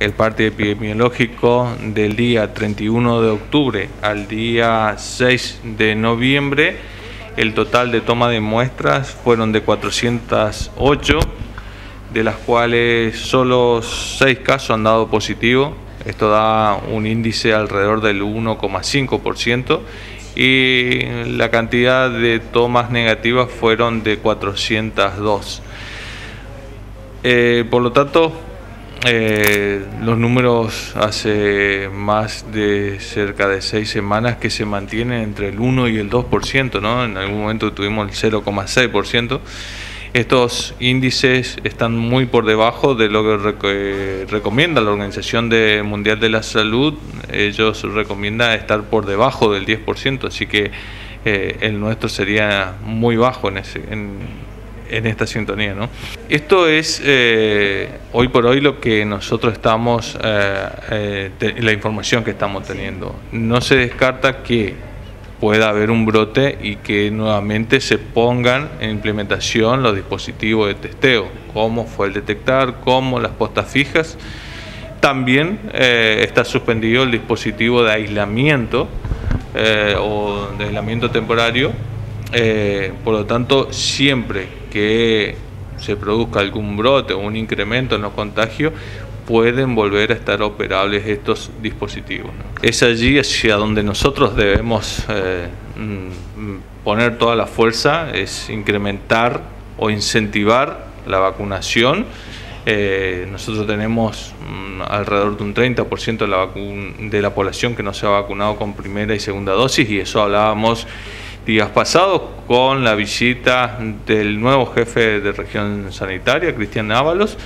el parte epidemiológico del día 31 de octubre al día 6 de noviembre, el total de toma de muestras fueron de 408, de las cuales solo 6 casos han dado positivo. Esto da un índice alrededor del 1,5% y la cantidad de tomas negativas fueron de 402. Eh, por lo tanto, eh, los números hace más de cerca de seis semanas que se mantienen entre el 1 y el 2%, ¿no? En algún momento tuvimos el 0,6%. Estos índices están muy por debajo de lo que recomienda la Organización Mundial de la Salud. Ellos recomiendan estar por debajo del 10%, así que eh, el nuestro sería muy bajo en, ese, en esta sintonía. ¿no? Esto es eh, hoy por hoy lo que nosotros estamos, eh, eh, la información que estamos teniendo. No se descarta que pueda haber un brote y que nuevamente se pongan en implementación los dispositivos de testeo, como fue el detectar, como las postas fijas. También está suspendido el dispositivo de aislamiento o de aislamiento temporario eh, por lo tanto, siempre que se produzca algún brote o un incremento en los contagios, pueden volver a estar operables estos dispositivos. Es allí hacia donde nosotros debemos eh, mm, poner toda la fuerza, es incrementar o incentivar la vacunación. Eh, nosotros tenemos mm, alrededor de un 30% de la, de la población que no se ha vacunado con primera y segunda dosis y eso hablábamos días pasados con la visita del nuevo jefe de región sanitaria, Cristian Ábalos,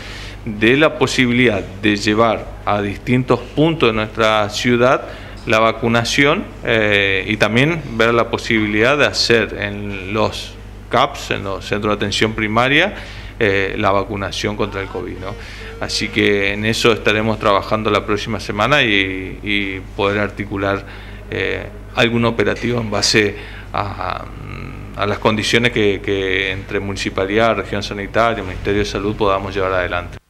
de la posibilidad de llevar a distintos puntos de nuestra ciudad la vacunación eh, y también ver la posibilidad de hacer en los CAPS, en los centros de atención primaria, eh, la vacunación contra el COVID. Así que en eso estaremos trabajando la próxima semana y, poder articular eh, algún operativo en base a, las condiciones que, que entre municipalidad, región sanitaria, Ministerio de Salud podamos llevar adelante.